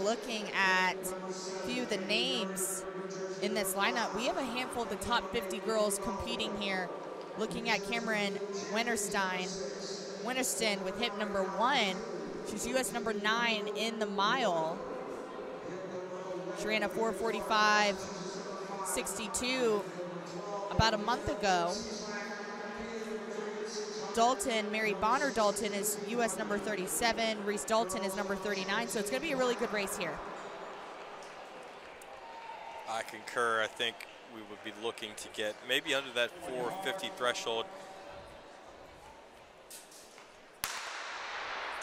Looking at a few of the names in this lineup, we have a handful of the top 50 girls competing here. Looking at Cameron Winterstein, Winterston with hip number one. She's US number nine in the mile. She ran a 445 62 about a month ago. Dalton, Mary Bonner Dalton is US number 37. Reese Dalton is number 39. So it's going to be a really good race here. I concur. I think we would be looking to get maybe under that 450 threshold.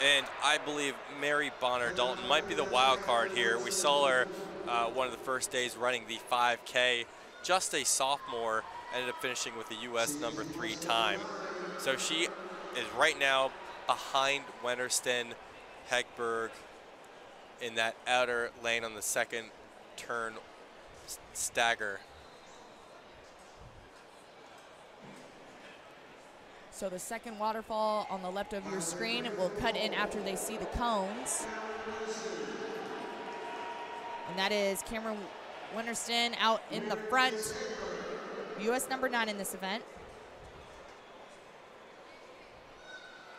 And I believe Mary Bonner Dalton might be the wild card here. We saw her uh, one of the first days running the 5K. Just a sophomore, ended up finishing with the U.S. number three time. So she is right now behind Wennerston, Hegberg in that outer lane on the second turn stagger. So the second waterfall on the left of your screen will cut in after they see the cones. And that is Cameron Winterston out in the front. U.S. number nine in this event.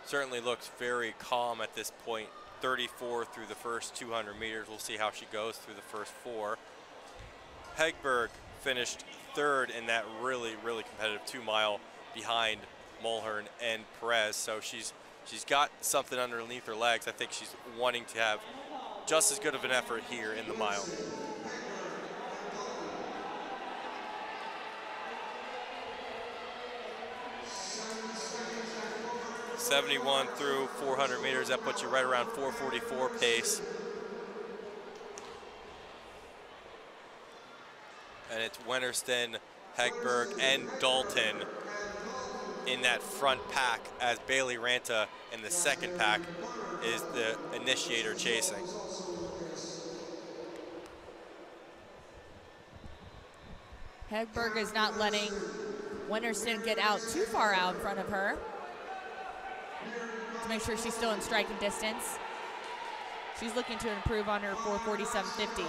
Certainly looks very calm at this point. 34 through the first 200 meters. We'll see how she goes through the first four. Hegberg finished third in that really, really competitive two mile behind Mulhern and Perez. So she's she's got something underneath her legs. I think she's wanting to have just as good of an effort here in the mile. 71 through 400 meters. That puts you right around 444 pace. And it's Wennerston, Hegberg, and Dalton in that front pack as Bailey Ranta in the second pack is the initiator chasing. Hegberg is not letting Wennerston get out too far out in front of her to make sure she's still in striking distance. She's looking to improve on her 447.50.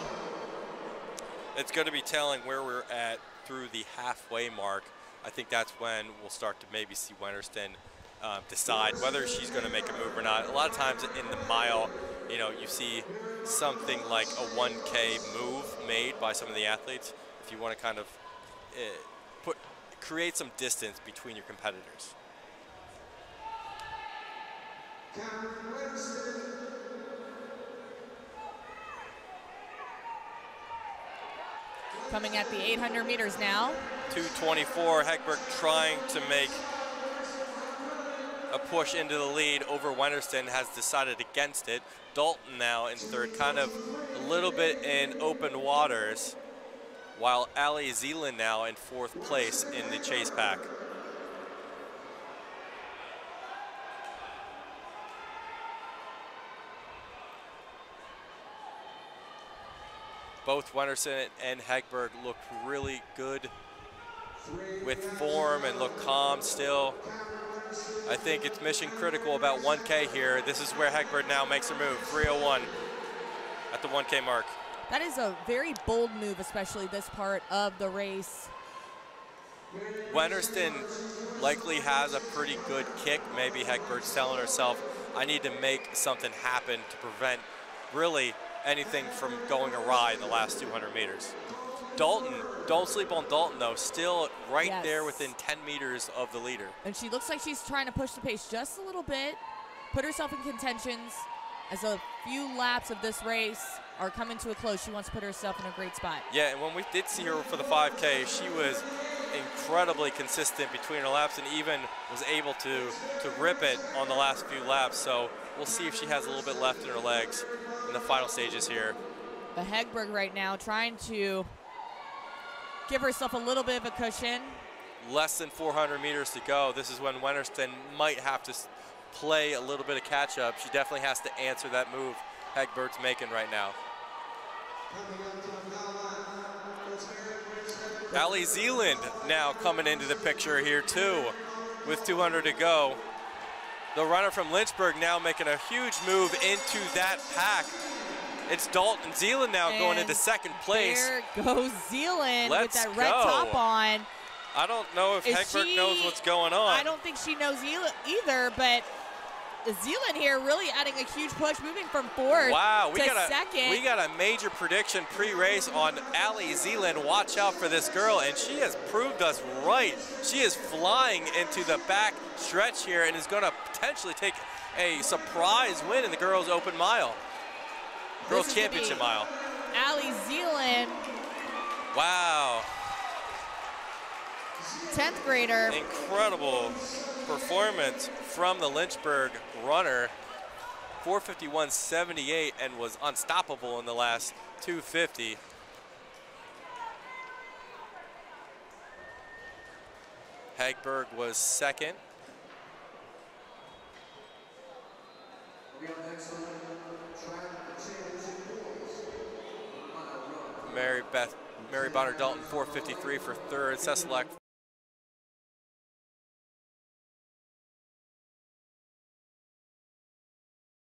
It's going to be telling where we're at through the halfway mark. I think that's when we'll start to maybe see Wennerston um, decide whether she's going to make a move or not. A lot of times in the mile, you know, you see something like a 1K move made by some of the athletes. If you want to kind of uh, put create some distance between your competitors. Coming at the 800 meters now. 224, Hegberg trying to make a push into the lead over Wennerston has decided against it. Dalton now in third, kind of a little bit in open waters, while Allie Zealand now in fourth place in the chase pack. Both Wennerson and Hegberg look really good with form and look calm still. I think it's mission critical about 1K here. This is where Hegberg now makes her move, 301 at the 1K mark. That is a very bold move, especially this part of the race. Wennerston likely has a pretty good kick. Maybe Hegberg's telling herself, I need to make something happen to prevent really anything from going awry in the last 200 meters. Dalton, don't sleep on Dalton though, still right yes. there within 10 meters of the leader. And she looks like she's trying to push the pace just a little bit, put herself in contentions. As a few laps of this race are coming to a close, she wants to put herself in a great spot. Yeah, and when we did see her for the 5K, she was incredibly consistent between her laps and even was able to, to rip it on the last few laps. So we'll see if she has a little bit left in her legs in the final stages here. The Hegberg right now trying to give herself a little bit of a cushion. Less than 400 meters to go. This is when Wennerston might have to play a little bit of catch up. She definitely has to answer that move Hegberg's making right now. Allie Zealand now coming into the picture here too with 200 to go. The runner from Lynchburg now making a huge move into that pack It's Dalton Zealand now going into second place. There goes Zealand Let's with that red go. top on. I don't know if Is Hegberg she- knows what's going on. I don't think she knows either, but Zealand here really adding a huge push, moving from fourth Wow, we to got a second. we got a major prediction pre-race on Allie Zealand. Watch out for this girl, and she has proved us right. She is flying into the back stretch here and is going to potentially take a surprise win in the girls' open mile, girls' is gonna championship mile. Allie Zealand, Wow, 10th grader. incredible performance from the Lynchburg runner. 451.78 and was unstoppable in the last 250. Hegberg was second. Mary Beth, Mary Bonner Dalton 453 for third. Cecilak